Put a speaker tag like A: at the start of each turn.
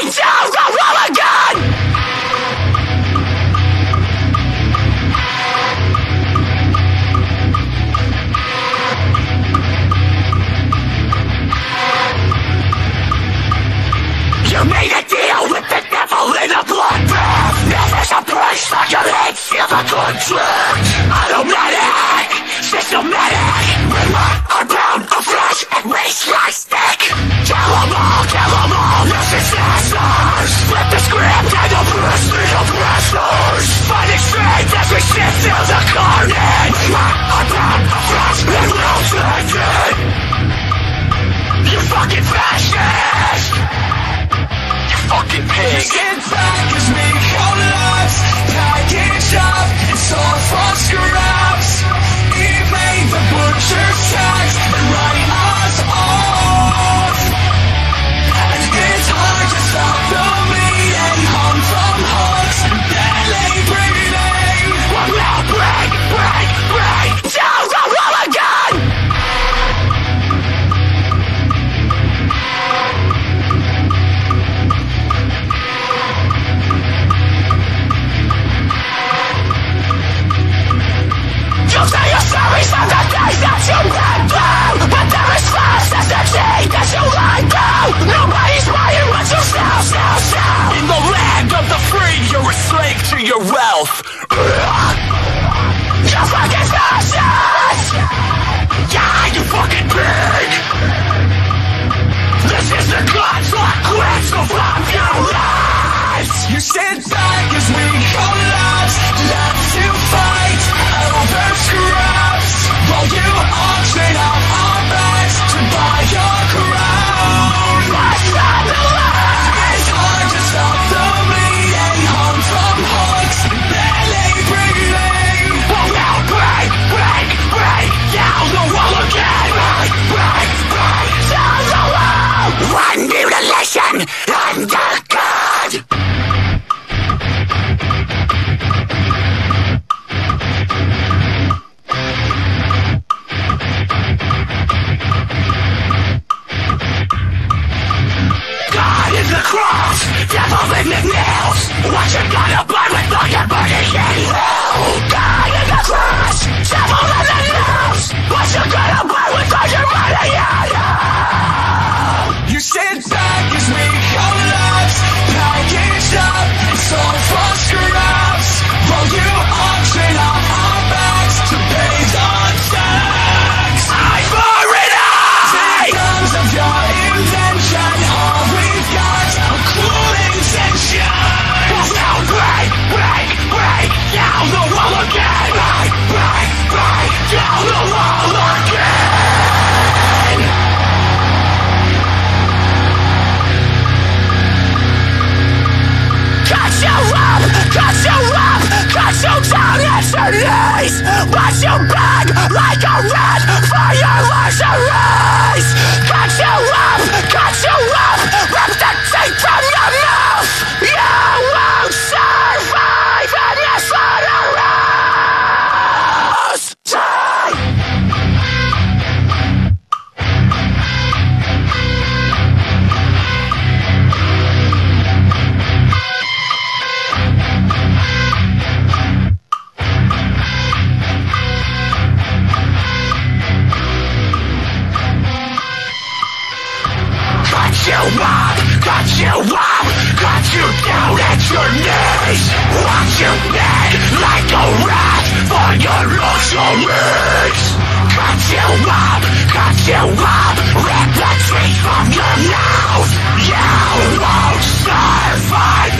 A: I fascist! You fucking pig!
B: Skin crackers make whole lives package up, it's all for scraps. Evade the butcher.
A: mouth. You fucking
C: fascist!
A: Yeah, you fucking pig! This is the contract, quit, so fuck your lives!
B: You stand back as we collapse, left to fight.
A: What's it gonna you like a rat for your luxuries Cut you up, Cut you up, cut you down at your knees. Watch you beg like a rat for your luxuries. Cut you up, cut you up, rip the teeth from your mouth. You won't survive.